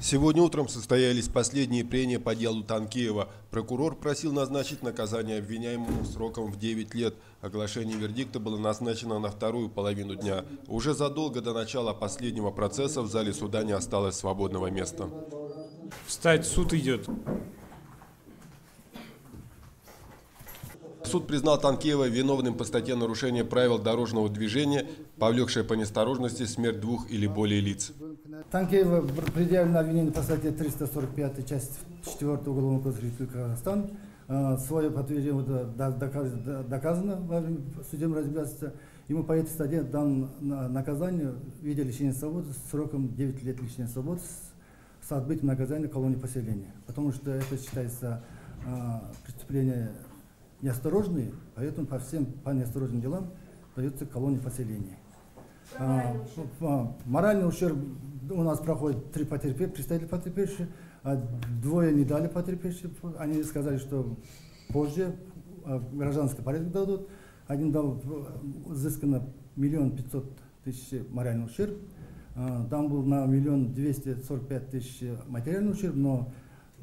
Сегодня утром состоялись последние прения по делу Танкеева. Прокурор просил назначить наказание обвиняемому сроком в 9 лет. Оглашение вердикта было назначено на вторую половину дня. Уже задолго до начала последнего процесса в зале суда не осталось свободного места. Встать, суд идет. Суд признал Танкеева виновным по статье нарушения правил дорожного движения, повлекшее по неосторожности смерть двух или более лиц. Танкеева предъявлено обвинение по статье 345, часть 4 Уголовного кодекса Республики Казахстан. Э, Свое подтверждение доказано во время судебного разбирательства. Ему по этой статье дан наказание в виде лишения свободы с сроком 9 лет лишения свободы с отбытием наказания колонии поселения. Потому что это считается э, преступление неосторожные, поэтому по всем по неосторожным делам дается колония поселения. А, а, моральный ущерб у нас проходит три потерпевших, представители потерпевших, а двое не дали потерпевших, они сказали, что позже а, гражданский порядок дадут. Один дал взыскано миллион пятьсот тысяч моральный ущерб, а, там был на миллион двести сорок пять тысяч материальный ущерб, но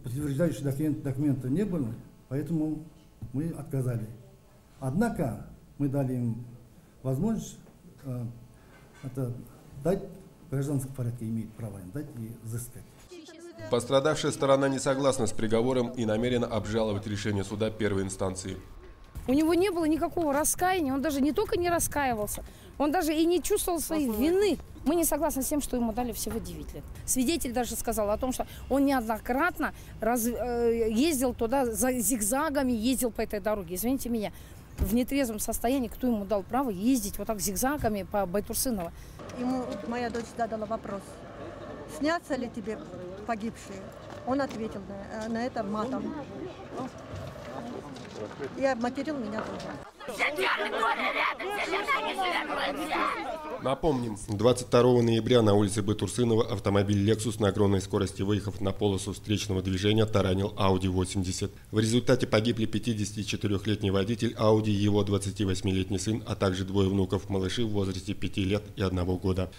подтверждающих документ, документов не было, поэтому мы отказали. Однако мы дали им возможность э, это дать в гражданском порядке имеет право им дать и взыскать. Пострадавшая сторона не согласна с приговором и намерена обжаловать решение суда первой инстанции. У него не было никакого раскаяния, он даже не только не раскаивался, он даже и не чувствовал своей вины. Мы не согласны с тем, что ему дали всего 9 лет. Свидетель даже сказал о том, что он неоднократно раз, э, ездил туда за зигзагами, ездил по этой дороге. Извините меня, в нетрезвом состоянии, кто ему дал право ездить вот так зигзагами по Байтурсынова? Ему моя дочь задала вопрос, снятся ли тебе погибшие? Он ответил на, на это матом. И обматерил меня тоже. Напомним, 22 ноября на улице Бытурсынова автомобиль Lexus на огромной скорости, выехав на полосу встречного движения, таранил Audi 80. В результате погибли 54-летний водитель Audi, его 28-летний сын, а также двое внуков, малыши в возрасте 5 лет и 1 года.